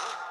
Ha!